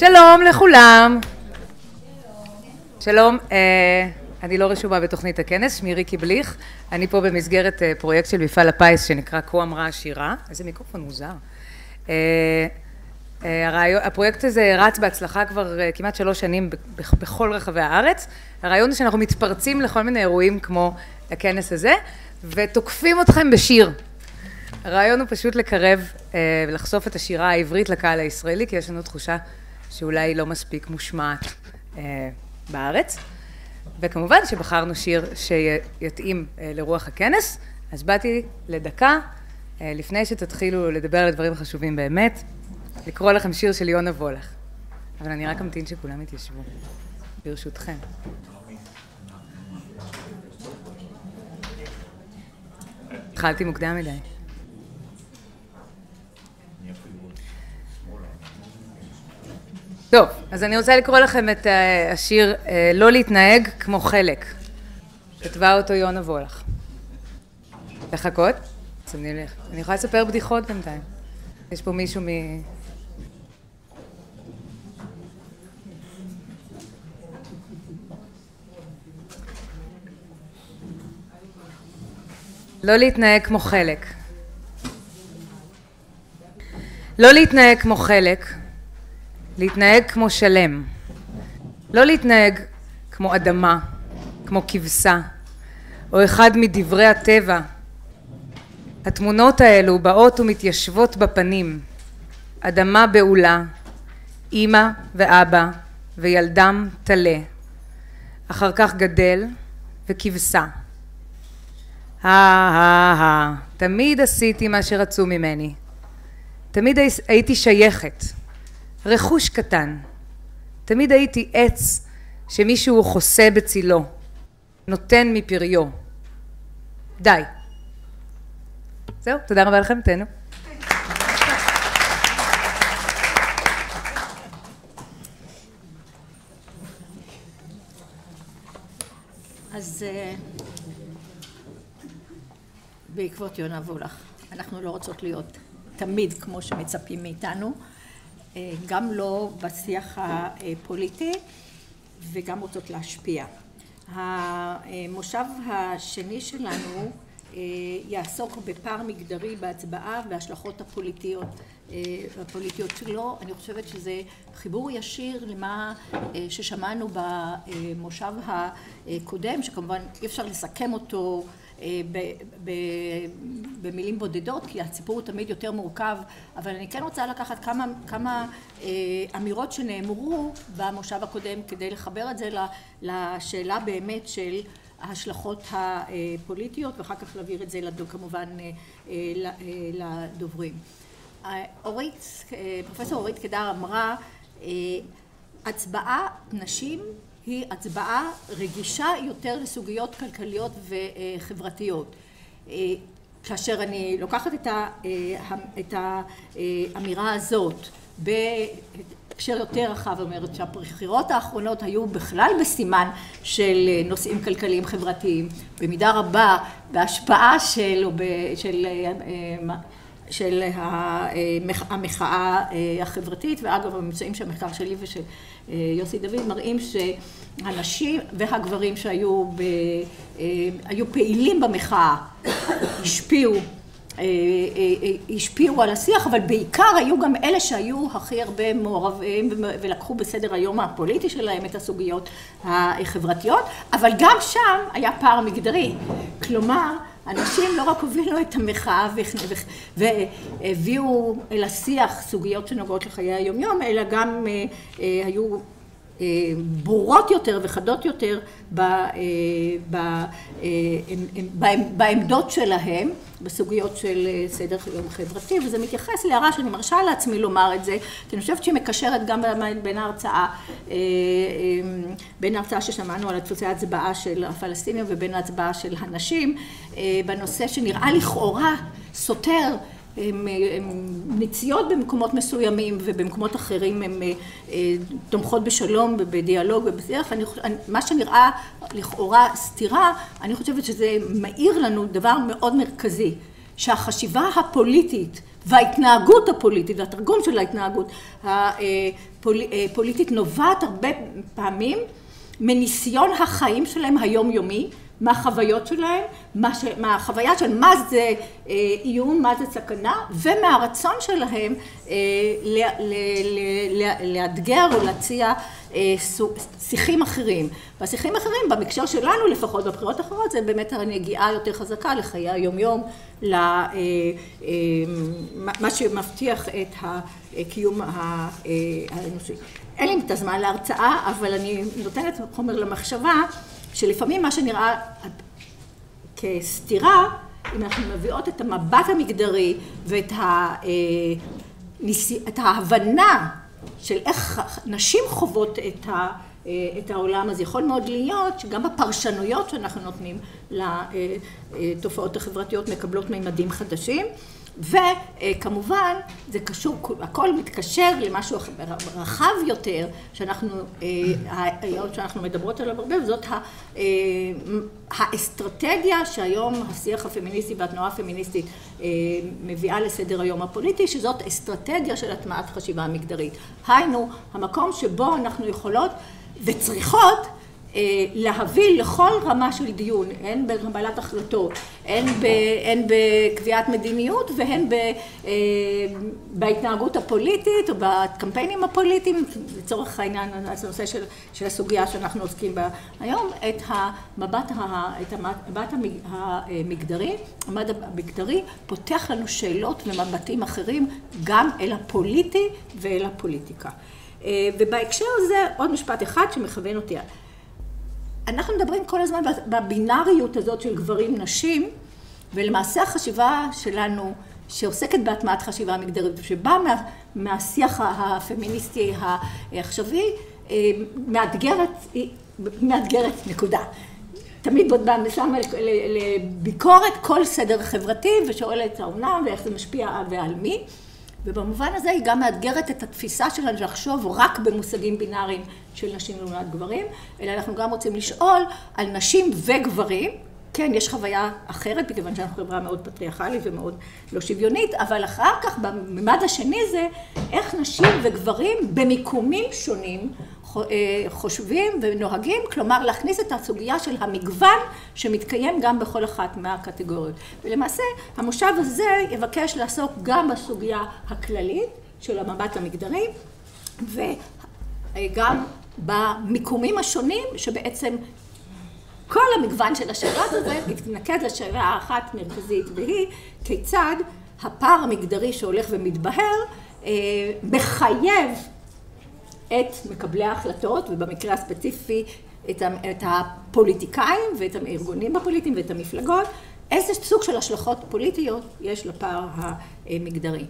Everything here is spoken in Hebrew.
שלום לכולם. שלום, אה, אני לא רשומה בתוכנית הכנס, שמי ריקי בליך, אני פה במסגרת אה, פרויקט של מפעל הפיס שנקרא כה אמרה השירה, איזה מיקרופון מוזר. אה, הפרויקט הזה רץ בהצלחה כבר כמעט שלוש שנים בכל רחבי הארץ, הרעיון הוא שאנחנו מתפרצים לכל מיני אירועים כמו הכנס הזה ותוקפים אתכם בשיר. הרעיון הוא פשוט לקרב ולחשוף את השירה העברית לקהל הישראלי כי יש לנו תחושה שאולי לא מספיק מושמעת אה, בארץ. וכמובן שבחרנו שיר שיתאים אה, לרוח הכנס, אז באתי לדקה, אה, לפני שתתחילו לדבר על דברים חשובים באמת, לקרוא לכם שיר של יונה וולך. אבל אני רק אמתין שכולם יתיישבו, ברשותכם. התחלתי מוקדם מדי. טוב, אז אני רוצה לקרוא לכם את אה, השיר אה, לא להתנהג כמו חלק. כתבה אותו יונה וולך. לחכות? אז אני אלך. אני יכולה לספר בדיחות בינתיים. יש פה מישהו מ... לא להתנהג כמו חלק. לא להתנהג כמו חלק, להתנהג כמו שלם, לא להתנהג כמו אדמה, כמו כבשה, או אחד מדברי הטבע. התמונות האלו באות ומתיישבות בפנים, אדמה בעולה, אימא ואבא וילדם טלה, אחר כך גדל וכבשה. הא תמיד עשיתי מה שרצו ממני, תמיד הייתי שייכת רכוש קטן. תמיד הייתי עץ שמישהו חוסה בצילו, נותן מפריו. די. זהו, תודה רבה לכם, תהנו. אז אה, בעקבות יונה וולך, אנחנו לא רוצות להיות תמיד כמו שמצפים מאיתנו. אה, גם לא בשיח הפוליטי וגם רוצות להשפיע. המושב השני שלנו אה, יעסוק בפער מגדרי בהצבעה וההשלכות הפוליטיות, אה, הפוליטיות שלו. אני חושבת שזה חיבור ישיר למה ששמענו במושב הקודם, שכמובן אי אפשר לסכם אותו במילים בודדות, כי הסיפור הוא תמיד יותר מורכב, אבל אני כן רוצה לקחת כמה, כמה אה, אמירות שנאמרו במושב הקודם כדי לחבר את זה לשאלה באמת של ההשלכות הפוליטיות, ואחר כך להעביר את זה לדו, כמובן אה, אה, לדוברים. אורית, פרופסור אורית קדר אמרה, הצבעה נשים היא הצבעה רגישה יותר לסוגיות כלכליות וחברתיות. אה, כאשר אני לוקחת את, ה, אה, את האמירה הזאת בהקשר יותר רחב, אומרת שהבחירות האחרונות היו בכלל בסימן של נושאים כלכליים חברתיים, במידה רבה בהשפעה של, של אה, של המחאה החברתית, ואגב הממצאים של המחקר שלי ושל יוסי דוד מראים שהנשים והגברים שהיו ב, היו פעילים במחאה השפיעו השפיעו על השיח, אבל בעיקר היו גם אלה שהיו הכי הרבה מעורבים ולקחו בסדר היום הפוליטי שלהם את הסוגיות החברתיות, אבל גם שם היה פער מגדרי. כלומר, אנשים לא רק הובילו את המחאה והביאו אל השיח סוגיות שנוגעות לחיי היומיום, אלא גם אה, אה, היו אה, ברורות יותר וחדות יותר בעמדות שלהם בסוגיות של סדר יום חברתי וזה מתייחס להערה שאני מרשה לעצמי לומר את זה כי אני חושבת שהיא מקשרת גם בין ההרצאה בין ההרצאה ששמענו על דפוסי ההצבעה של הפלסטינים ובין ההצבעה של הנשים בנושא שנראה לכאורה סותר הן נציות במקומות מסוימים ובמקומות אחרים הן אה, תומכות בשלום ובדיאלוג ובשיח. אני, מה שנראה לכאורה סתירה, אני חושבת שזה מאיר לנו דבר מאוד מרכזי, שהחשיבה הפוליטית וההתנהגות הפוליטית והתרגום של ההתנהגות הפוליטית נובעת הרבה פעמים מניסיון החיים שלהם היומיומי מהחוויות שלהם, מהחוויה של מה זה איום, מה זה סכנה ומהרצון שלהם לאתגר או להציע שיחים אחרים. והשיחים האחרים במקשר שלנו לפחות בבחירות האחרות זה באמת הנגיעה יותר חזקה לחיי היומיום, למה שמבטיח את הקיום האנושי. אין לי את הזמן להרצאה אבל אני נותנת חומר למחשבה שלפעמים מה שנראה כסתירה, אם אנחנו מביאות את המבט המגדרי ואת ההבנה של איך נשים חוות את העולם, אז יכול מאוד להיות שגם הפרשנויות שאנחנו נותנים לתופעות החברתיות מקבלות מימדים חדשים. וכמובן זה קשור, הכל מתקשר למשהו רחב יותר שאנחנו, היום שאנחנו מדברות עליו הרבה וזאת האסטרטגיה שהיום השיח הפמיניסטי והתנועה הפמיניסטית מביאה לסדר היום הפוליטי שזאת אסטרטגיה של הטמעת חשיבה מגדרית. היינו המקום שבו אנחנו יכולות וצריכות להביא לכל רמה של דיון, הן בקבלת החלטות, הן בקביעת מדיניות והן בהתנהגות הפוליטית או בקמפיינים הפוליטיים, לצורך העניין, הנושא של הסוגיה שאנחנו עוסקים בה היום, את המבט המגדרי, המבט המגדרי פותח לנו שאלות ומבטים אחרים גם אל הפוליטי ואל הפוליטיקה. ובהקשר הזה עוד משפט אחד שמכוון אותי אנחנו מדברים כל הזמן בבינאריות הזאת של גברים נשים ולמעשה החשיבה שלנו שעוסקת בהטמעת חשיבה מגדרית שבאה מה, מהשיח הפמיניסטי העכשווי מאתגרת, מאתגרת נקודה. תמיד שמה לביקורת כל סדר חברתי ושואלת האומנם ואיך זה משפיע ועל מי ובמובן הזה היא גם מאתגרת את התפיסה שלנו לחשוב רק במושגים בינאריים של נשים לעומת גברים, אלא אנחנו גם רוצים לשאול על נשים וגברים, כן, יש חוויה אחרת, מכיוון שאנחנו חברה מאוד פטריארכלית ומאוד לא שוויונית, אבל אחר כך, בממד השני זה איך נשים וגברים במיקומים שונים חושבים ונוהגים, כלומר להכניס את הסוגיה של המגוון שמתקיים גם בכל אחת מהקטגוריות. ולמעשה המושב הזה יבקש לעסוק גם בסוגיה הכללית של המבט המגדרי וגם במיקומים השונים שבעצם כל המגוון של השאלות הזה מתנקז לשאלה אחת מרכזית והיא כיצד הפער המגדרי שהולך ומתבהר מחייב את מקבלי ההחלטות ובמקרה הספציפי את הפוליטיקאים ואת הארגונים הפוליטיים ואת המפלגות איזה סוג של השלכות פוליטיות יש לפער המגדרי.